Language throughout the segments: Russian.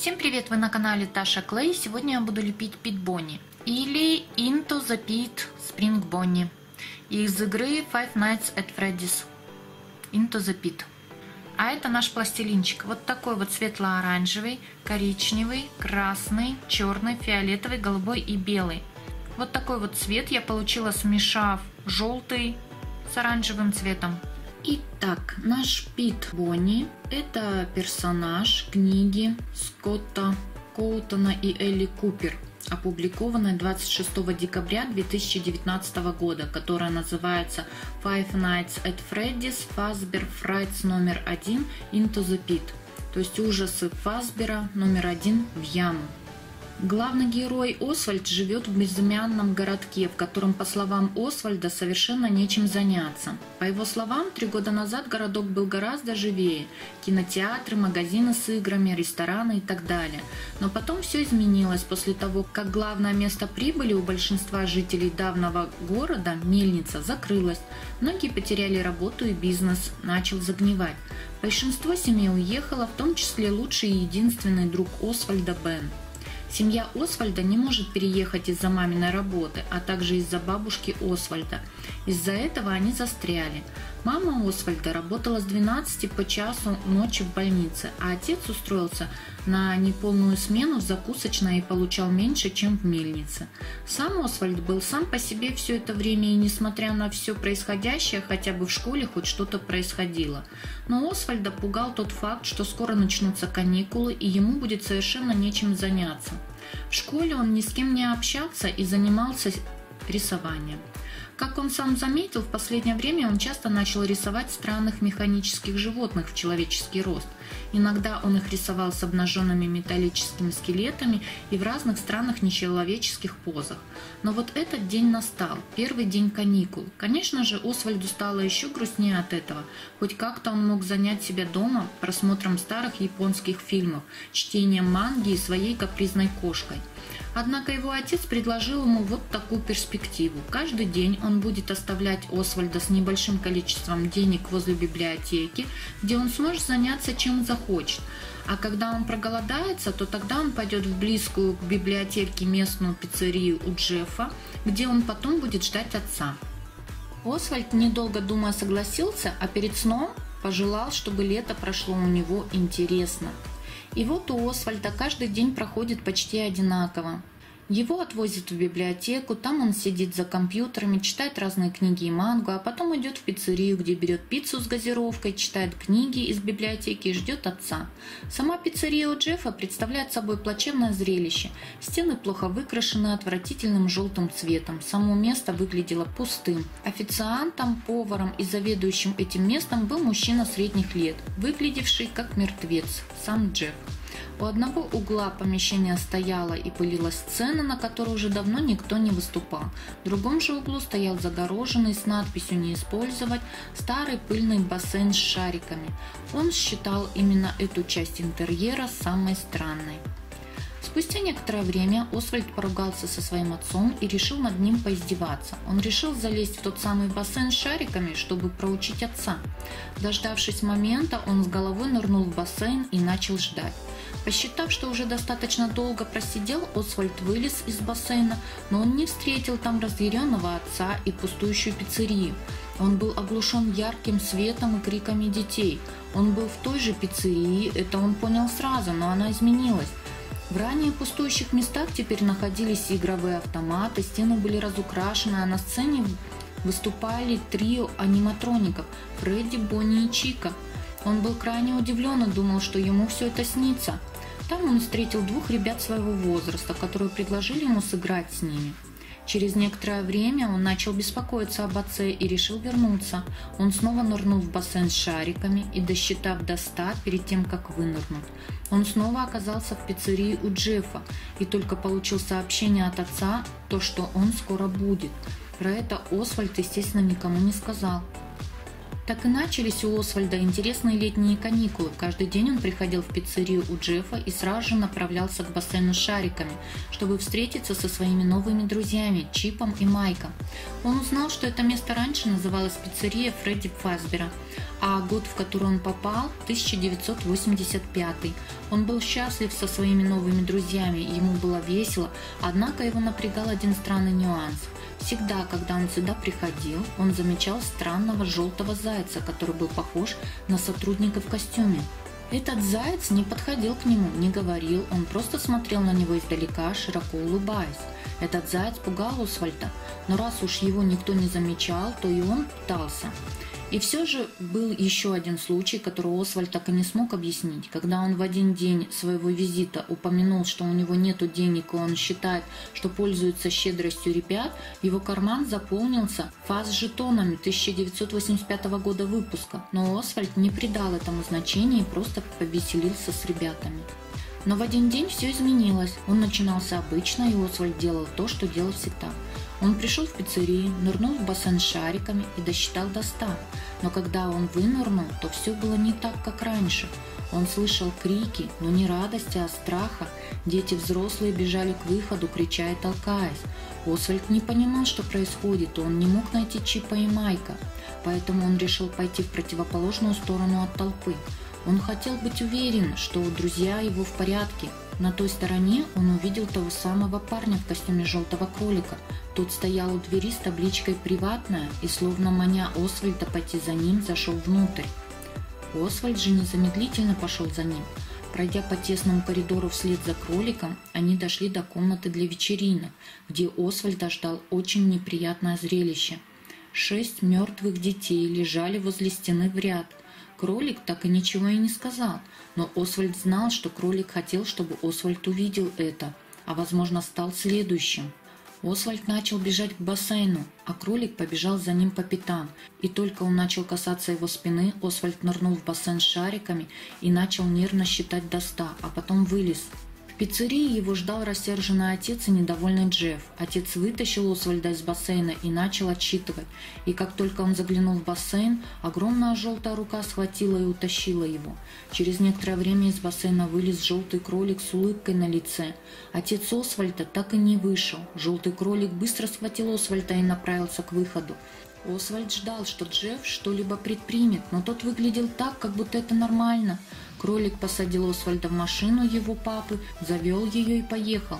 Всем привет, вы на канале Таша Клей. Сегодня я буду лепить Пит Бонни или Into the Pit Spring Bonnie из игры Five Nights at Freddy's Into the Pit. А это наш пластилинчик. Вот такой вот светло-оранжевый, коричневый, красный, черный, фиолетовый, голубой и белый. Вот такой вот цвет я получила, смешав желтый с оранжевым цветом. Итак, наш Пит Бонни – это персонаж книги Скотта Коутона и Элли Купер, опубликованной 26 декабря 2019 года, которая называется Five Nights at Freddy's Fazbear Frights номер один Into the Pit, то есть ужасы Фазбера номер один в яму. Главный герой Освальд живет в безымянном городке, в котором, по словам Освальда, совершенно нечем заняться. По его словам, три года назад городок был гораздо живее. Кинотеатры, магазины с играми, рестораны и так далее. Но потом все изменилось после того, как главное место прибыли у большинства жителей давнего города, мельница, закрылась. Многие потеряли работу и бизнес начал загнивать. Большинство семей уехало, в том числе лучший и единственный друг Освальда Бен. Семья Освальда не может переехать из-за маминой работы, а также из-за бабушки Освальда. Из-за этого они застряли. Мама Освальда работала с 12 по часу ночи в больнице, а отец устроился на неполную смену в закусочной и получал меньше, чем в мельнице. Сам Освальд был сам по себе все это время и несмотря на все происходящее, хотя бы в школе хоть что-то происходило. Но Освальда пугал тот факт, что скоро начнутся каникулы и ему будет совершенно нечем заняться. В школе он ни с кем не общался и занимался рисованием. Как он сам заметил, в последнее время он часто начал рисовать странных механических животных в человеческий рост. Иногда он их рисовал с обнаженными металлическими скелетами и в разных странных нечеловеческих позах. Но вот этот день настал, первый день каникул. Конечно же, Освальду стало еще грустнее от этого. Хоть как-то он мог занять себя дома просмотром старых японских фильмов, чтением манги и своей капризной кошкой. Однако его отец предложил ему вот такую перспективу. Каждый день он будет оставлять Освальда с небольшим количеством денег возле библиотеки, где он сможет заняться чем захочет. А когда он проголодается, то тогда он пойдет в близкую к библиотеке местную пиццерию у Джеффа, где он потом будет ждать отца. Освальд, недолго думая, согласился, а перед сном пожелал, чтобы лето прошло у него интересно. И вот у Освальда каждый день проходит почти одинаково. Его отвозят в библиотеку, там он сидит за компьютерами, читает разные книги и мангу, а потом идет в пиццерию, где берет пиццу с газировкой, читает книги из библиотеки и ждет отца. Сама пиццерия у Джеффа представляет собой плачевное зрелище. Стены плохо выкрашены отвратительным желтым цветом. Само место выглядело пустым. Официантом, поваром и заведующим этим местом был мужчина средних лет, выглядевший как мертвец, сам Джефф. У одного угла помещения стояла и пылилась сцена, на которой уже давно никто не выступал. В другом же углу стоял загороженный с надписью «Не использовать» старый пыльный бассейн с шариками. Он считал именно эту часть интерьера самой странной. Спустя некоторое время Освальд поругался со своим отцом и решил над ним поиздеваться. Он решил залезть в тот самый бассейн с шариками, чтобы проучить отца. Дождавшись момента, он с головой нырнул в бассейн и начал ждать. Посчитав, что уже достаточно долго просидел, Освальд вылез из бассейна, но он не встретил там разъяренного отца и пустующую пиццерию. Он был оглушен ярким светом и криками детей. Он был в той же пиццерии, это он понял сразу, но она изменилась. В ранее пустующих местах теперь находились игровые автоматы, стены были разукрашены, а на сцене выступали трио аниматроников – Фредди, Бонни и Чика. Он был крайне удивлен и думал, что ему все это снится. Там он встретил двух ребят своего возраста, которые предложили ему сыграть с ними. Через некоторое время он начал беспокоиться об отце и решил вернуться. Он снова нырнул в бассейн с шариками и, досчитав до ста перед тем, как вынырнуть, он снова оказался в пиццерии у Джеффа и только получил сообщение от отца, то, что он скоро будет. Про это Освальд, естественно, никому не сказал. Так и начались у Освальда интересные летние каникулы. Каждый день он приходил в пиццерию у Джеффа и сразу же направлялся к бассейну с шариками, чтобы встретиться со своими новыми друзьями Чипом и Майком. Он узнал, что это место раньше называлось пиццерия Фредди Фазбера, а год, в который он попал, 1985. Он был счастлив со своими новыми друзьями, ему было весело, однако его напрягал один странный нюанс – Всегда, когда он сюда приходил, он замечал странного желтого зайца, который был похож на сотрудника в костюме. Этот заяц не подходил к нему, не говорил, он просто смотрел на него издалека, широко улыбаясь. Этот заяц пугал Освальда, но раз уж его никто не замечал, то и он пытался. И все же был еще один случай, который Освальд так и не смог объяснить. Когда он в один день своего визита упомянул, что у него нет денег, и он считает, что пользуется щедростью ребят, его карман заполнился фаз-жетонами 1985 года выпуска. Но Освальд не придал этому значения и просто повеселился с ребятами. Но в один день все изменилось. Он начинался обычно, и Освальд делал то, что делал всегда – он пришел в пиццерию, нырнул в бассейн шариками и досчитал до ста. Но когда он вынырнул, то все было не так, как раньше. Он слышал крики, но не радости, а страха. Дети взрослые бежали к выходу, крича и толкаясь. Освальд не понимал, что происходит, и он не мог найти Чипа и Майка. Поэтому он решил пойти в противоположную сторону от толпы. Он хотел быть уверен, что друзья его в порядке. На той стороне он увидел того самого парня в костюме желтого кролика. Тот стоял у двери с табличкой «Приватная» и, словно маня Освальда пойти за ним, зашел внутрь. Освальд же незамедлительно пошел за ним. Пройдя по тесному коридору вслед за кроликом, они дошли до комнаты для вечеринок, где Освальда ждал очень неприятное зрелище. Шесть мертвых детей лежали возле стены в ряд – Кролик так и ничего и не сказал, но Освальд знал, что кролик хотел, чтобы Освальд увидел это, а возможно стал следующим. Освальд начал бежать к бассейну, а кролик побежал за ним по пятам. И только он начал касаться его спины, Освальд нырнул в бассейн шариками и начал нервно считать до ста, а потом вылез пиццерии его ждал рассерженный отец и недовольный Джефф. Отец вытащил Освальда из бассейна и начал отчитывать. И как только он заглянул в бассейн, огромная желтая рука схватила и утащила его. Через некоторое время из бассейна вылез желтый кролик с улыбкой на лице. Отец Освальда так и не вышел. Желтый кролик быстро схватил Освальда и направился к выходу. Освальд ждал, что Джефф что-либо предпримет, но тот выглядел так, как будто это нормально. Кролик посадил Освальда в машину его папы, завел ее и поехал.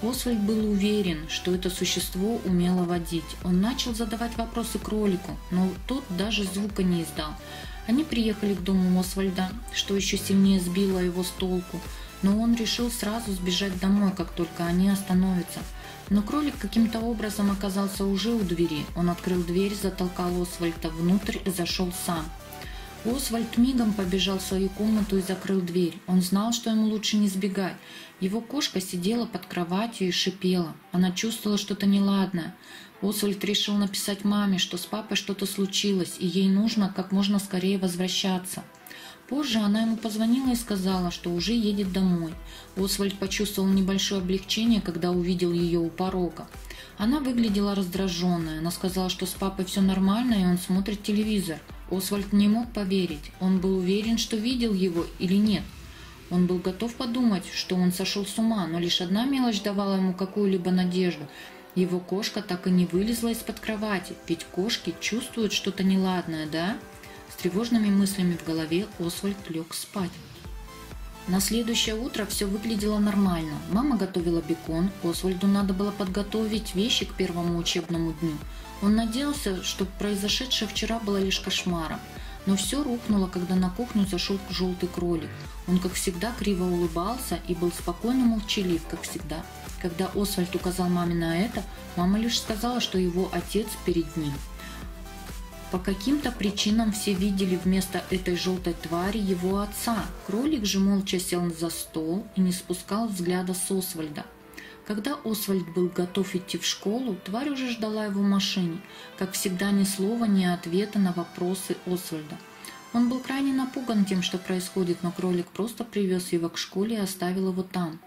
Освальд был уверен, что это существо умело водить. Он начал задавать вопросы кролику, но тот даже звука не издал. Они приехали к дому Освальда, что еще сильнее сбило его с толку, но он решил сразу сбежать домой, как только они остановятся. Но кролик каким-то образом оказался уже у двери. Он открыл дверь, затолкал Освальда внутрь и зашел сам. Освальд мигом побежал в свою комнату и закрыл дверь. Он знал, что ему лучше не сбегать. Его кошка сидела под кроватью и шипела. Она чувствовала что-то неладное. Освальд решил написать маме, что с папой что-то случилось, и ей нужно как можно скорее возвращаться. Позже она ему позвонила и сказала, что уже едет домой. Освальд почувствовал небольшое облегчение, когда увидел ее у порога. Она выглядела раздраженной. Она сказала, что с папой все нормально, и он смотрит телевизор. Освальд не мог поверить. Он был уверен, что видел его или нет. Он был готов подумать, что он сошел с ума, но лишь одна мелочь давала ему какую-либо надежду. Его кошка так и не вылезла из-под кровати, ведь кошки чувствуют что-то неладное, да? С тревожными мыслями в голове Освальд лег спать. На следующее утро все выглядело нормально. Мама готовила бекон, Освальду надо было подготовить вещи к первому учебному дню – он надеялся, что произошедшее вчера было лишь кошмаром. Но все рухнуло, когда на кухню зашел желтый кролик. Он, как всегда, криво улыбался и был спокойно молчалив, как всегда. Когда Освальд указал маме на это, мама лишь сказала, что его отец перед ним. По каким-то причинам все видели вместо этой желтой твари его отца. Кролик же молча сел за стол и не спускал взгляда с Освальда. Когда Освальд был готов идти в школу, тварь уже ждала его в машине. Как всегда, ни слова, ни ответа на вопросы Освальда. Он был крайне напуган тем, что происходит, но кролик просто привез его к школе и оставил его там.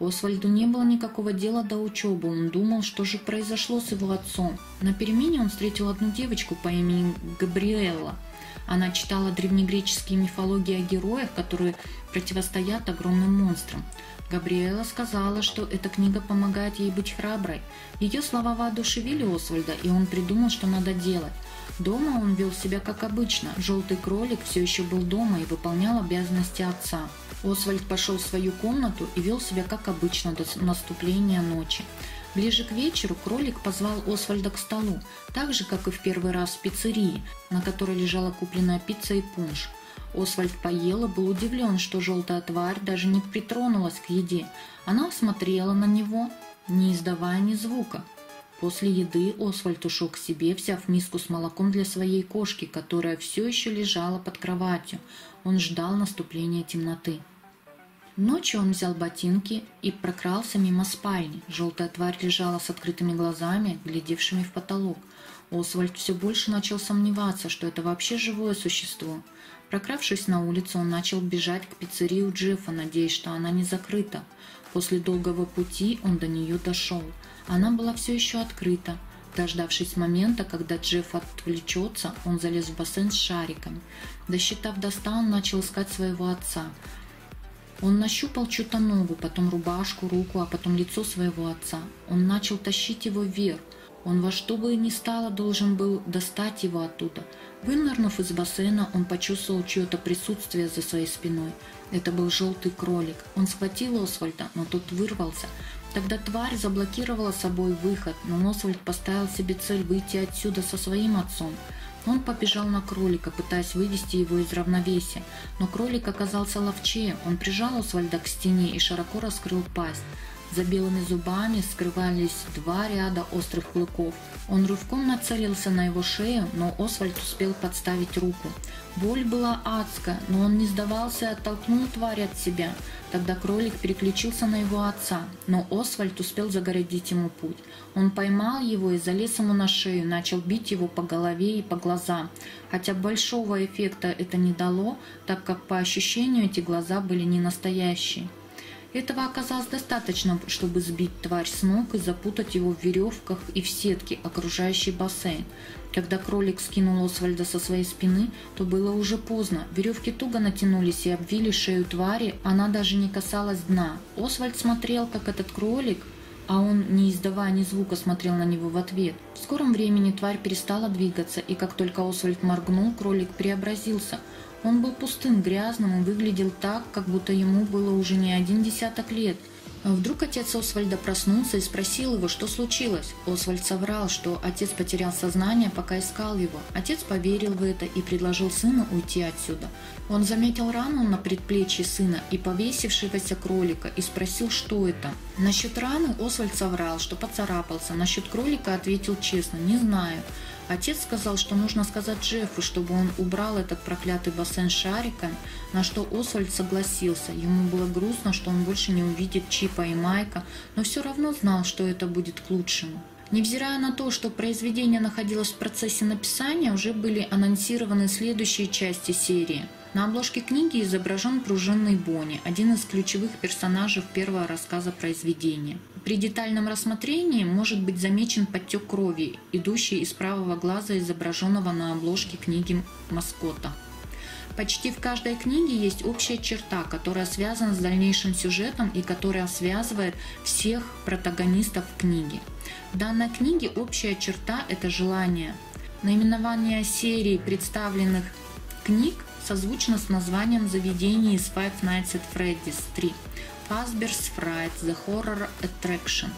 Освальду не было никакого дела до учебы, он думал, что же произошло с его отцом. На перемене он встретил одну девочку по имени Габриэлла. Она читала древнегреческие мифологии о героях, которые противостоят огромным монстрам. Габриэла сказала, что эта книга помогает ей быть храброй. Ее слова воодушевили Освальда, и он придумал, что надо делать. Дома он вел себя как обычно. Желтый кролик все еще был дома и выполнял обязанности отца. Освальд пошел в свою комнату и вел себя как обычно до наступления ночи. Ближе к вечеру кролик позвал Освальда к столу, так же, как и в первый раз в пиццерии, на которой лежала купленная пицца и пунш. Освальд поел и был удивлен, что желтая тварь даже не притронулась к еде. Она смотрела на него, не издавая ни звука. После еды Освальд ушел к себе, взяв миску с молоком для своей кошки, которая все еще лежала под кроватью. Он ждал наступления темноты. Ночью он взял ботинки и прокрался мимо спальни. Желтая тварь лежала с открытыми глазами, глядевшими в потолок. Освальд все больше начал сомневаться, что это вообще живое существо. Прокравшись на улицу, он начал бежать к пиццерии у Джеффа, надеясь, что она не закрыта. После долгого пути он до нее дошел. Она была все еще открыта. Дождавшись момента, когда Джефф отвлечется, он залез в бассейн с шариками. Досчитав до ста, он начал искать своего отца. Он нащупал чью-то ногу, потом рубашку, руку, а потом лицо своего отца. Он начал тащить его вверх. Он во что бы ни стало должен был достать его оттуда. Вынырнув из бассейна, он почувствовал чье-то присутствие за своей спиной. Это был желтый кролик. Он схватил Освальда, но тот вырвался. Тогда тварь заблокировала собой выход, но Освальд поставил себе цель выйти отсюда со своим отцом. Он побежал на кролика, пытаясь вывести его из равновесия, но кролик оказался ловчее. Он прижал Освальда к стене и широко раскрыл пасть. За белыми зубами скрывались два ряда острых клыков. Он рывком нацелился на его шею, но Освальд успел подставить руку. Боль была адская, но он не сдавался и оттолкнул тварь от себя. Тогда кролик переключился на его отца, но Освальд успел загородить ему путь. Он поймал его и залез ему на шею, начал бить его по голове и по глазам. Хотя большого эффекта это не дало, так как по ощущению эти глаза были не настоящие. Этого оказалось достаточно, чтобы сбить тварь с ног и запутать его в веревках и в сетке, окружающей бассейн. Когда кролик скинул Освальда со своей спины, то было уже поздно. Веревки туго натянулись и обвили шею твари, она даже не касалась дна. Освальд смотрел, как этот кролик, а он, не издавая ни звука, смотрел на него в ответ. В скором времени тварь перестала двигаться, и как только Освальд моргнул, кролик преобразился – он был пустым, грязным и выглядел так, как будто ему было уже не один десяток лет. А вдруг отец Освальда проснулся и спросил его, что случилось. Освальд соврал, что отец потерял сознание, пока искал его. Отец поверил в это и предложил сыну уйти отсюда. Он заметил рану на предплечье сына и повесившегося кролика и спросил, что это. Насчет раны Освальд соврал, что поцарапался. Насчет кролика ответил честно, не знаю. Отец сказал, что нужно сказать Джеффу, чтобы он убрал этот проклятый бассейн шариками, на что Освальд согласился. Ему было грустно, что он больше не увидит Чипа и Майка, но все равно знал, что это будет к лучшему. Невзирая на то, что произведение находилось в процессе написания, уже были анонсированы следующие части серии. На обложке книги изображен пружинный Бонни, один из ключевых персонажей первого рассказа произведения. При детальном рассмотрении может быть замечен подтек крови, идущий из правого глаза изображенного на обложке книги маскота. Почти в каждой книге есть общая черта, которая связана с дальнейшим сюжетом и которая связывает всех протагонистов книги. В данной книге общая черта – это желание. Наименование серии представленных книг созвучно с названием заведения из Five Nights at Freddy's 3 Fazbear's Fright – The Horror Attraction.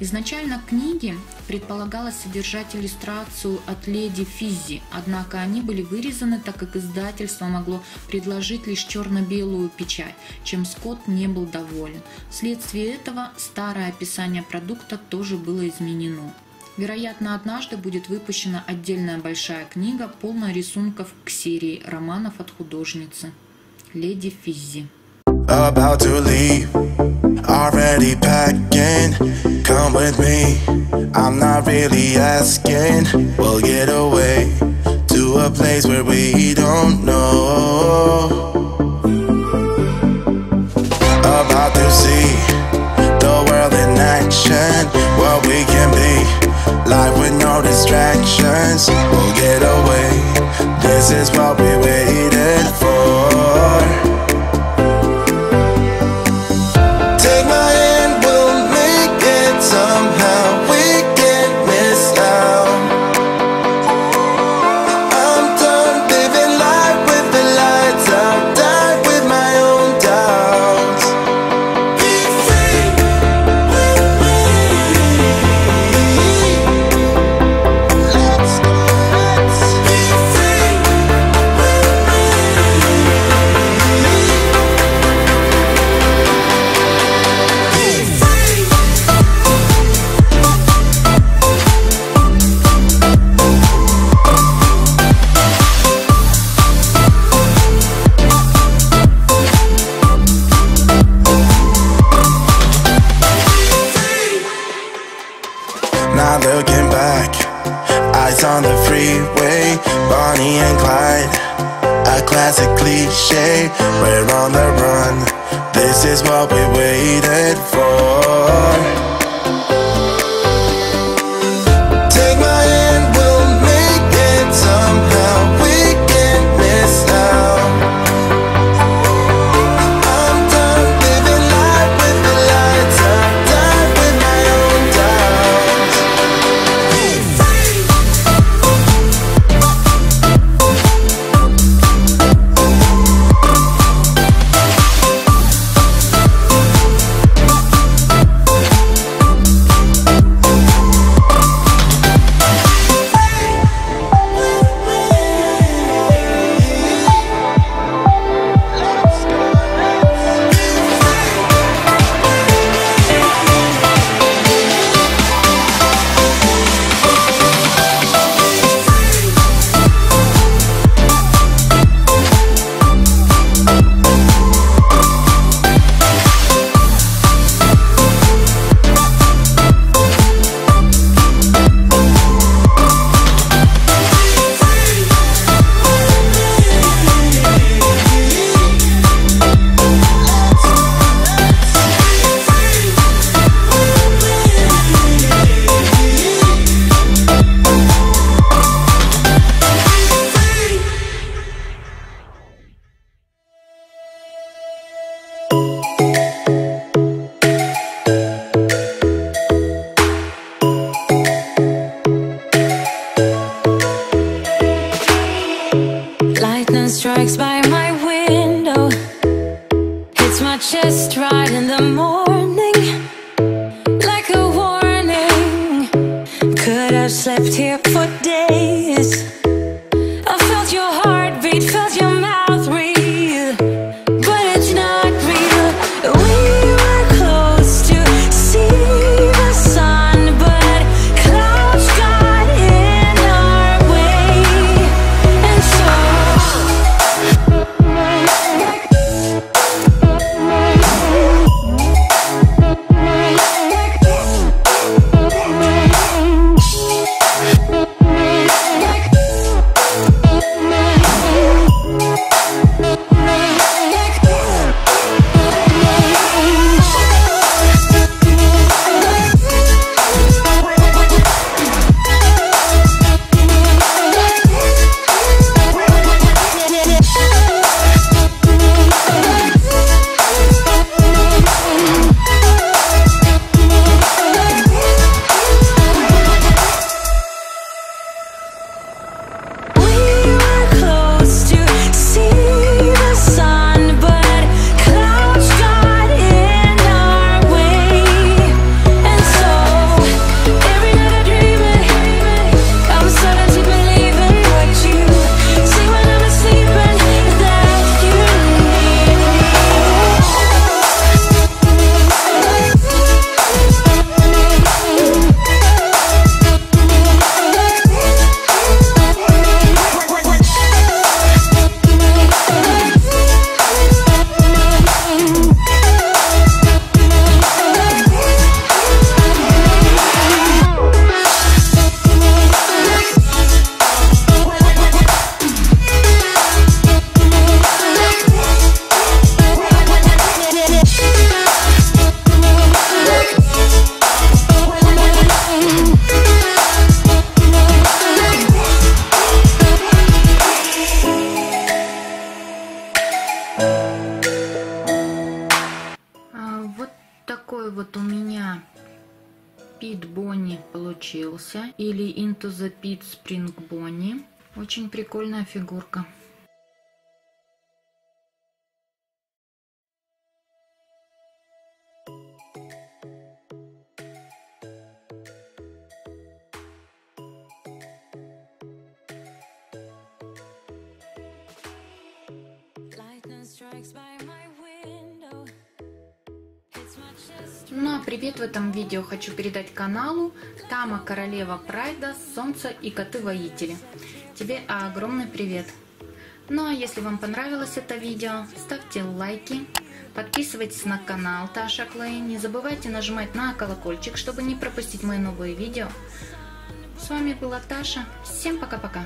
Изначально к книге предполагалось содержать иллюстрацию от леди Физзи, однако они были вырезаны, так как издательство могло предложить лишь черно-белую печать, чем Скотт не был доволен. Вследствие этого старое описание продукта тоже было изменено. Вероятно, однажды будет выпущена отдельная большая книга, полная рисунков к серии романов от художницы Леди Физзи. About to leave, already packing. Come with me, I'm not really asking. We'll get away to a place where we don't know. About to see the world in action, what we can be. Life with no distractions, we'll get away. This is what we waited for. is what we waited for. strikes by my window. Hits my chest right in the morning. Pit Spring Bonnie. Очень прикольная фигурка. Ну а привет в этом видео хочу передать каналу Тама Королева Прайда, Солнце и Коты-Воители. Тебе огромный привет! Ну а если вам понравилось это видео, ставьте лайки, подписывайтесь на канал Таша Клей, не забывайте нажимать на колокольчик, чтобы не пропустить мои новые видео. С вами была Таша, всем пока-пока!